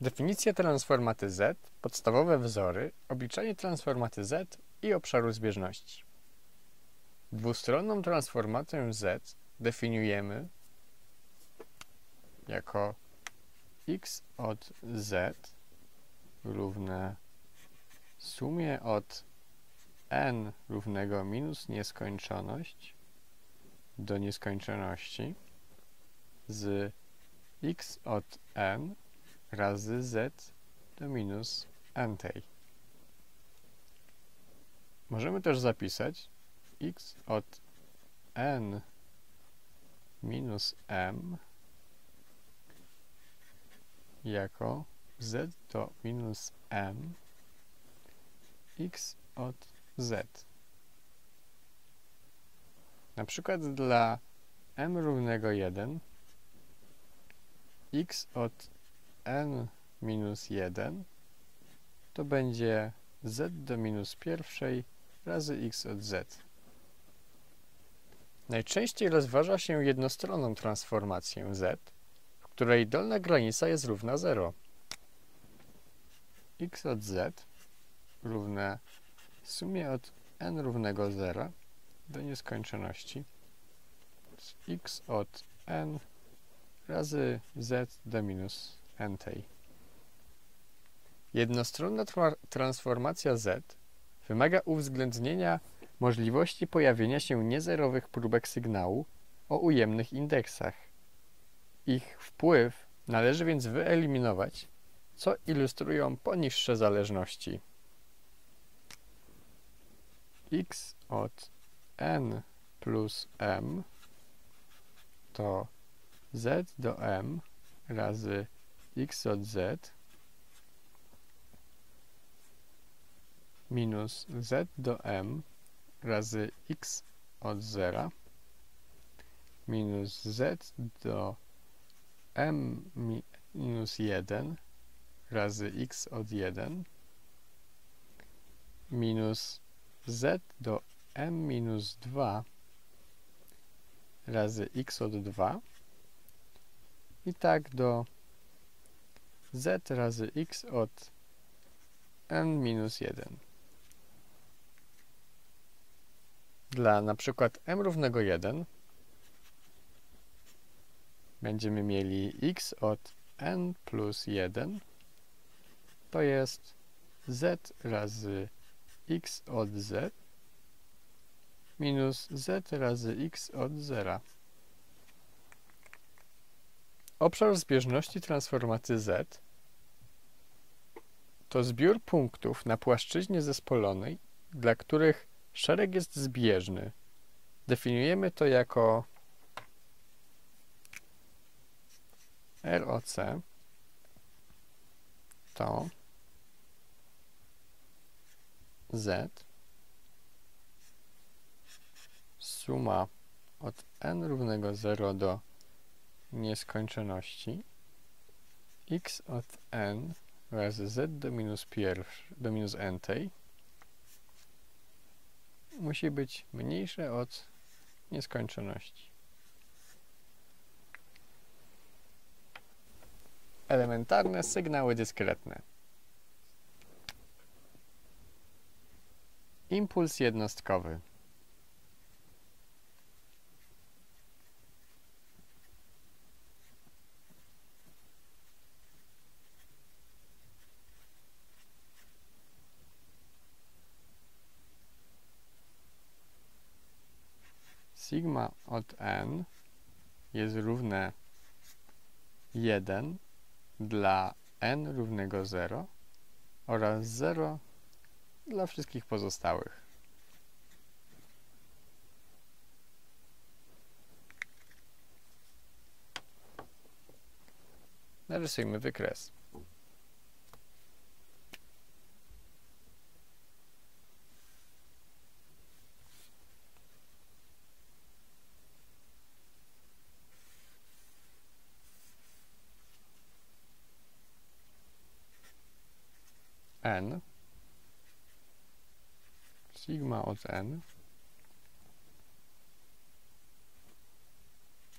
Definicja transformaty z, podstawowe wzory, obliczanie transformaty z i obszaru zbieżności. Dwustronną transformację z definiujemy jako x od z równe sumie od n równego minus nieskończoność do nieskończoności z x od n razy z do minus n tej. Możemy też zapisać x od n minus m jako z do minus m x od z. Na przykład dla m równego 1 x od n minus 1 to będzie z do minus pierwszej razy x od z. Najczęściej rozważa się jednostronną transformację z, w której dolna granica jest równa 0. x od z równe sumie od n równego 0 do nieskończoności z x od n razy z do minus n tej. Jednostronna tra transformacja z wymaga uwzględnienia możliwości pojawienia się niezerowych próbek sygnału o ujemnych indeksach. Ich wpływ należy więc wyeliminować, co ilustrują poniższe zależności. x od n plus m to z do m razy x od z minus z do m razy x od 0 minus z do m minus 1 razy x od 1 minus z do m minus 2 razy x od 2 i tak do z razy x od n minus 1. Dla na przykład m równego 1 będziemy mieli x od n plus 1 to jest z razy x od z minus z razy x od 0. Obszar zbieżności transformacji z to zbiór punktów na płaszczyźnie zespolonej, dla których szereg jest zbieżny. Definiujemy to jako ROC to Z suma od n równego 0 do nieskończoności x od n razy z do minus, pierwszy, do minus n tej musi być mniejsze od nieskończoności. Elementarne sygnały dyskretne. Impuls jednostkowy. Sigma od n jest równe 1 dla n równego 0 oraz 0 dla wszystkich pozostałych. Narysujmy wykres. n sigma od n.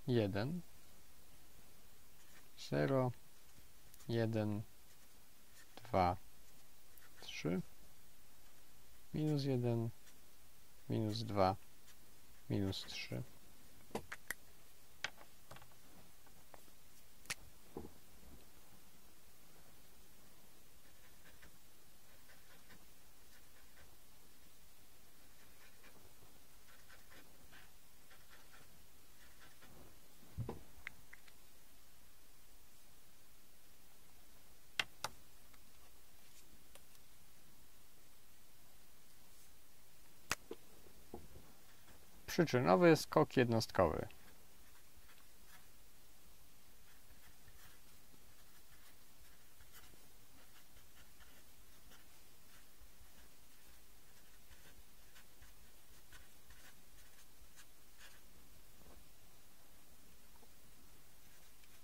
1 0 1 2, 3, minus 1, minus 2, minus 3. Przyczynowy skok jednostkowy.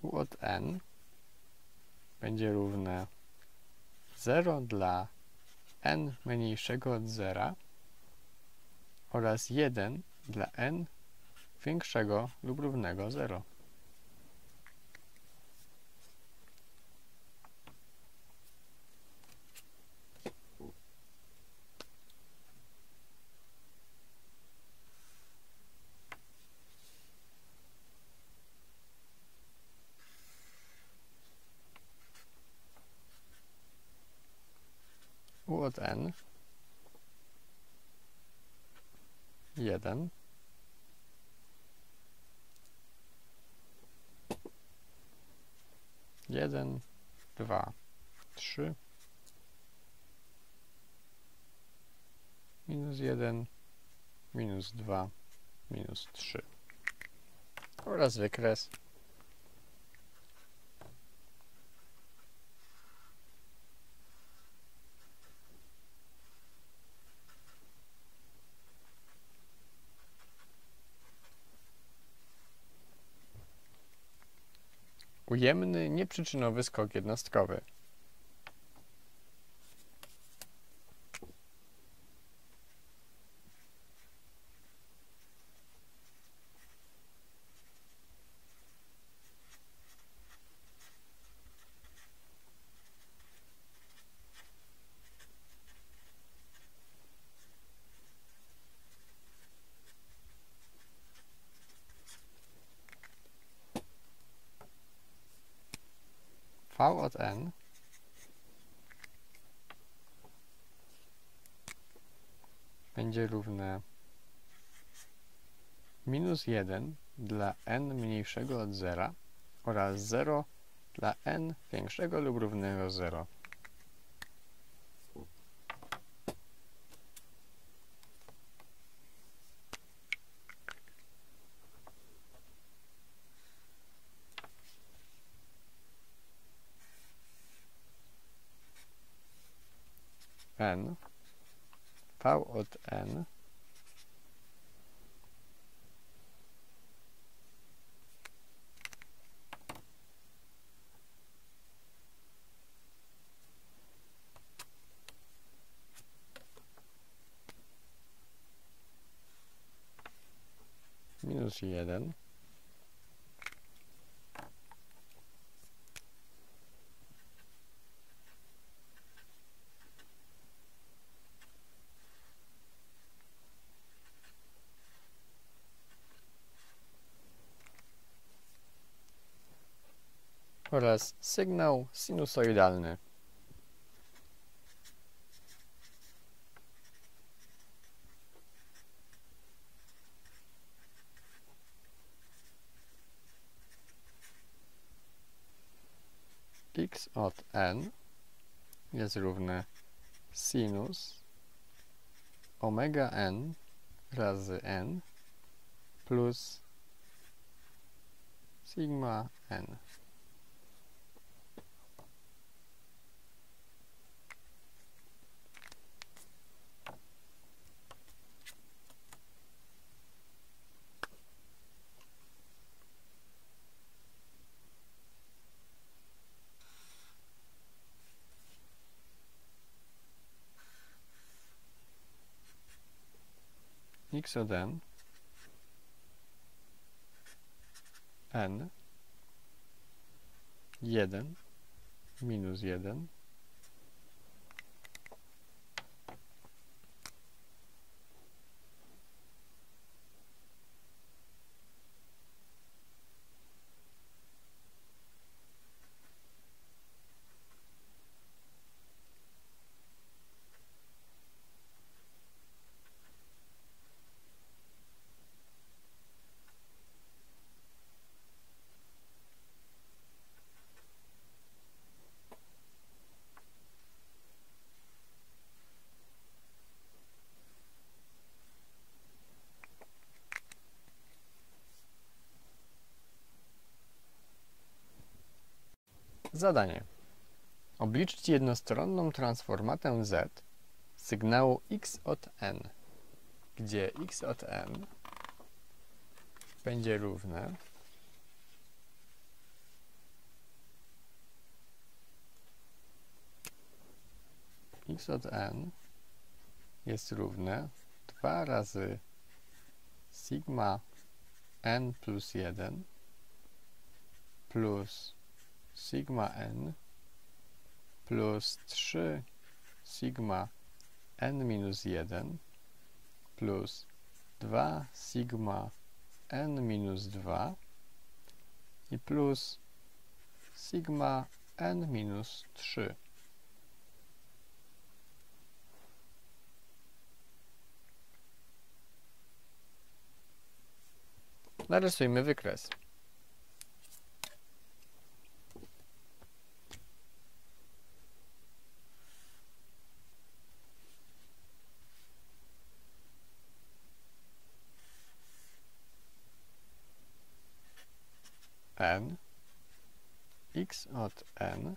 U od n będzie równe 0 dla n mniejszego od 0 oraz 1 dla n większego lub równego 0. U od n 1 jeden, dwa, trzy, minus jeden, minus dwa, minus trzy. Oraz wykres Ujemny, nieprzyczynowy skok jednostkowy. V od n będzie równe minus 1 dla n mniejszego od 0 oraz 0 dla n większego lub równego 0. N. V od n. Minus 1 oraz sygnał sinusoidalny. x od n jest równe sinus omega n razy n plus sigma n. x od n n. 1 minus 1 Zadanie. Obliczyć jednostronną transformatę z sygnału x od n, gdzie x od n będzie równe x od n jest równe 2 razy sigma n plus 1 plus sigma n plus 3 sigma n minus 1 plus 2 sigma n minus 2 i plus sigma n minus 3. Narysujmy wykres. N x od n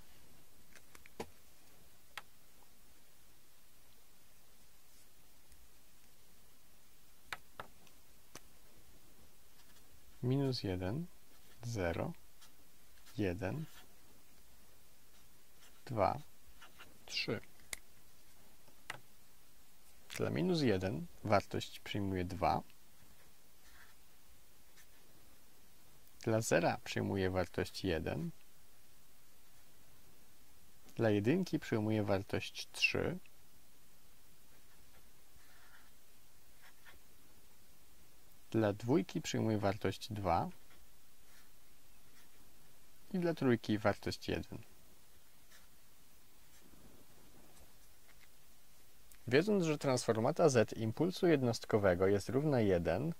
minus 1, 0, 1, 2, 3. Dla minus 1 wartość przyjmuje 2. Dla zera przyjmuje wartość 1. Dla jedynki przyjmuje wartość 3. Dla dwójki przyjmuję wartość 2 i dla trójki wartość 1. Wiedząc, że transformata z impulsu jednostkowego jest równa 1,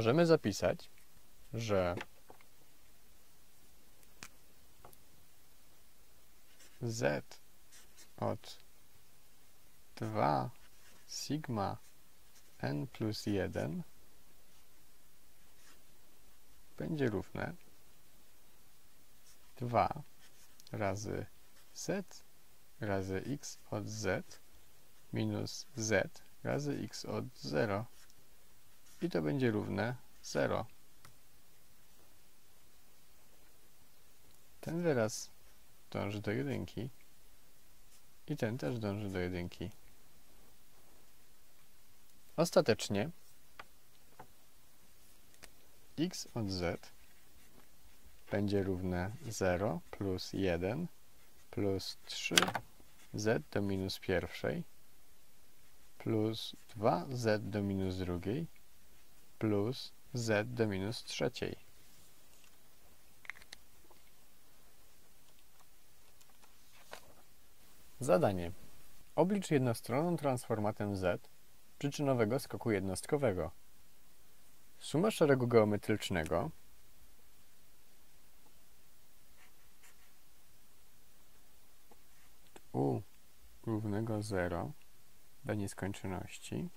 możemy zapisać, że z od 2 sigma n plus 1 będzie równe 2 razy z razy x od z minus z razy x od 0 i to będzie równe 0. Ten wyraz dąży do jedynki i ten też dąży do jedynki. Ostatecznie x od z będzie równe 0 plus 1 plus 3 z do minus pierwszej plus 2z do minus drugiej plus z do minus trzeciej. Zadanie. Oblicz jednostronną transformatę z przyczynowego skoku jednostkowego. Suma szeregu geometrycznego u równego 0 do nieskończoności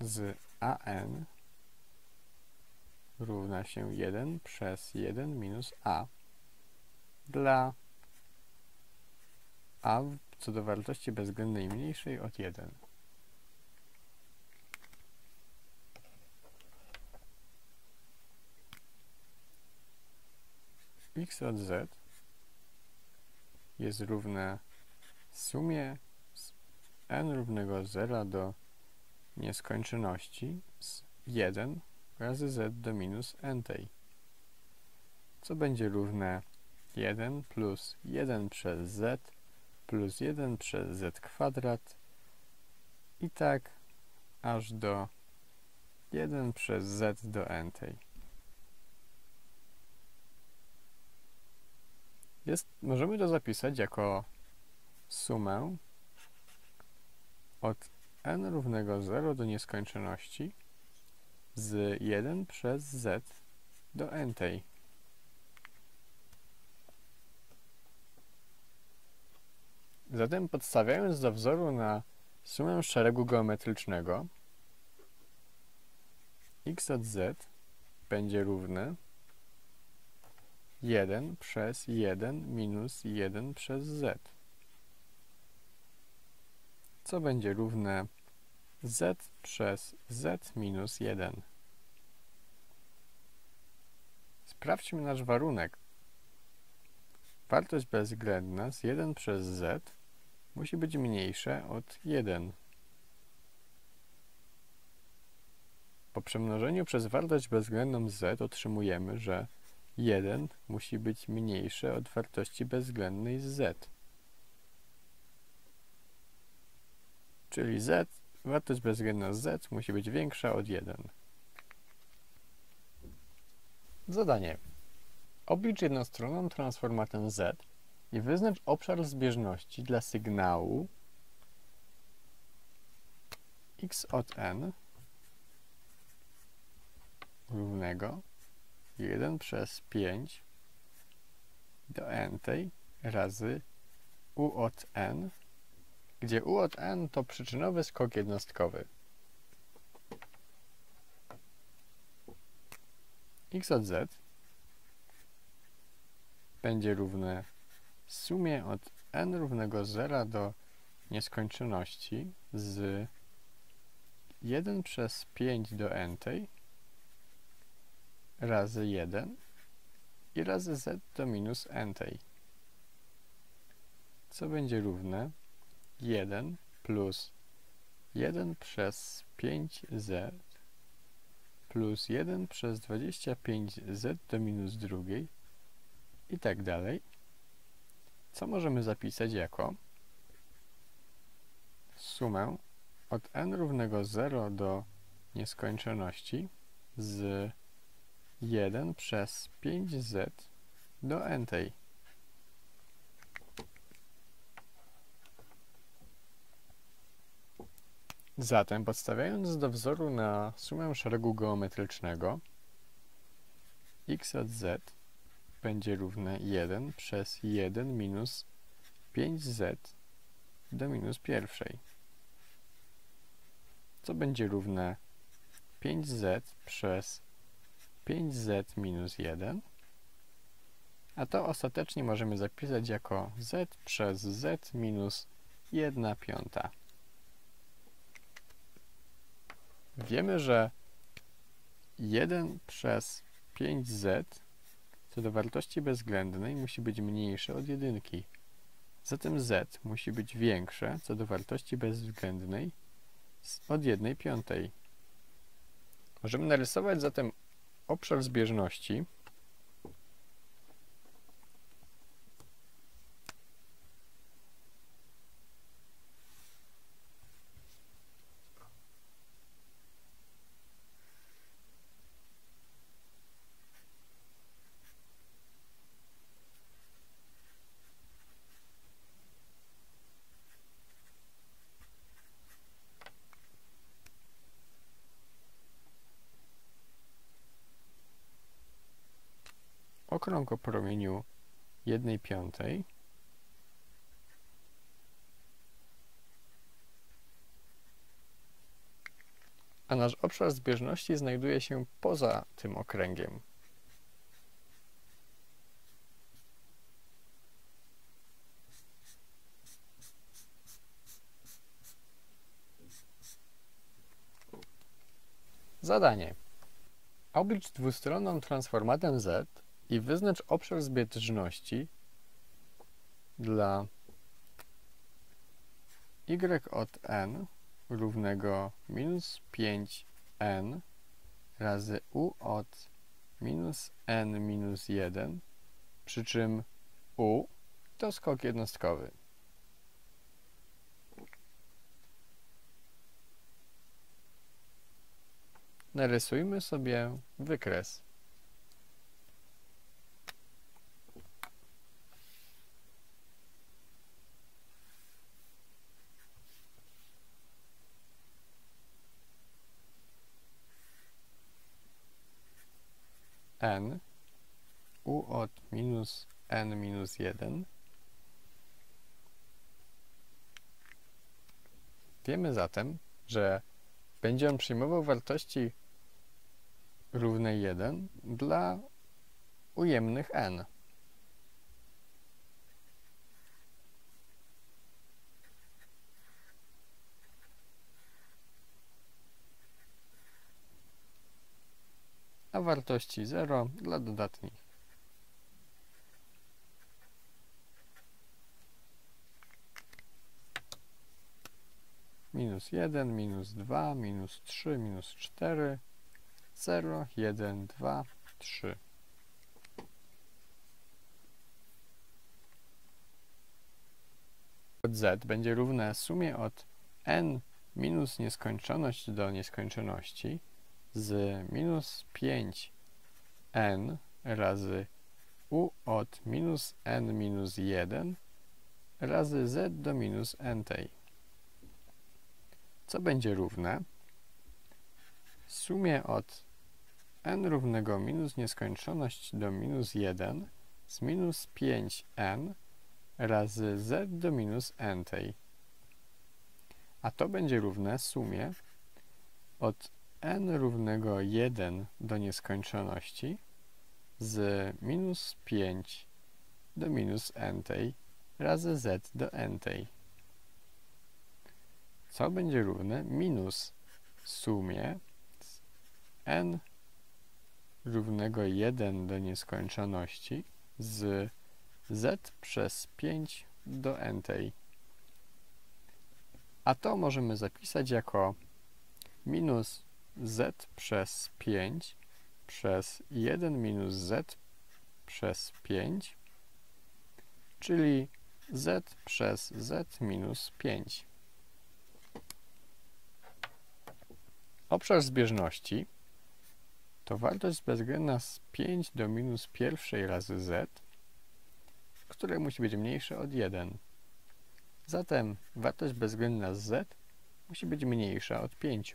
z an równa się 1 przez 1 minus a dla a co do wartości bezwzględnej mniejszej od 1. x od z jest równe sumie z n równego 0 do nieskończoności z 1 razy z do minus n tej, co będzie równe 1 plus 1 przez z plus 1 przez z kwadrat i tak aż do 1 przez z do n tej. Jest, możemy to zapisać jako sumę od n równego 0 do nieskończoności z 1 przez z do n tej. Zatem podstawiając do wzoru na sumę szeregu geometrycznego x od z będzie równe 1 przez 1 minus 1 przez z. Co będzie równe z przez z minus 1. Sprawdźmy nasz warunek. Wartość bezwzględna z 1 przez z musi być mniejsza od 1. Po przemnożeniu przez wartość bezwzględną z otrzymujemy, że 1 musi być mniejsze od wartości bezwzględnej z z. Czyli z, wartość bezwzględna z z musi być większa od 1. Zadanie. Oblicz jednostronną transformatę z i wyznacz obszar zbieżności dla sygnału x od n równego 1 przez 5 do n tej razy u od n, gdzie u od n to przyczynowy skok jednostkowy. x od z będzie równe sumie od n równego 0 do nieskończoności z 1 przez 5 do n tej razy 1 i razy z do minus n tej. Co będzie równe 1 plus 1 przez 5z plus 1 przez 25z do minus drugiej i tak dalej. Co możemy zapisać jako sumę od n równego 0 do nieskończoności z 1 przez 5z do n tej. Zatem podstawiając do wzoru na sumę szeregu geometrycznego x od z będzie równe 1 przez 1 minus 5z do minus pierwszej. Co będzie równe 5z przez 5z minus 1, a to ostatecznie możemy zapisać jako z przez z minus 1 piąta. Wiemy, że 1 przez 5z co do wartości bezwzględnej musi być mniejsze od jedynki. Zatem z musi być większe co do wartości bezwzględnej od 1 piątej. Możemy narysować zatem obszar zbieżności okrąg o promieniu 1 piątej a nasz obszar zbieżności znajduje się poza tym okręgiem. Zadanie. Oblicz dwustronną transformatę z i wyznacz obszar zbieżności dla y od n równego minus 5n razy u od minus n minus 1, przy czym u to skok jednostkowy. Narysujmy sobie wykres. n u od minus n minus 1 Wiemy zatem, że będzie on przyjmował wartości równe 1 dla ujemnych n. wartości 0 dla dodatnich. Minus 1, minus 2, minus 3, minus 4, 0, 1, 2, 3. z będzie równe sumie od n minus nieskończoność do nieskończoności z minus 5n razy u od minus n minus 1 razy z do minus n tej. Co będzie równe sumie od n równego minus nieskończoność do minus 1 z minus 5n razy z do minus n tej. A to będzie równe sumie od n równego 1 do nieskończoności z minus 5 do minus n tej razy z do n tej. Co będzie równe minus sumie n równego 1 do nieskończoności z z przez 5 do n tej. A to możemy zapisać jako minus z przez 5 przez 1 minus z przez 5, czyli z przez z minus 5. Obszar zbieżności to wartość bezwzględna z 5 do minus pierwszej razy z, które musi być mniejsze od 1. Zatem wartość bezwzględna z z musi być mniejsza od 5.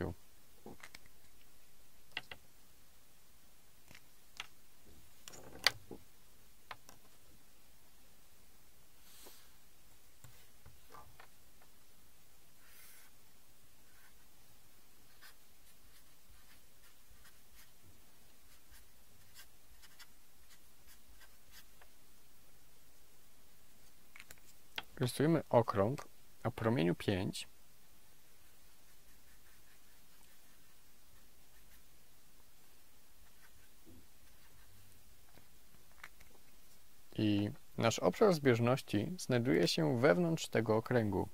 Rysujemy okrąg o promieniu 5. I nasz obszar zbieżności znajduje się wewnątrz tego okręgu.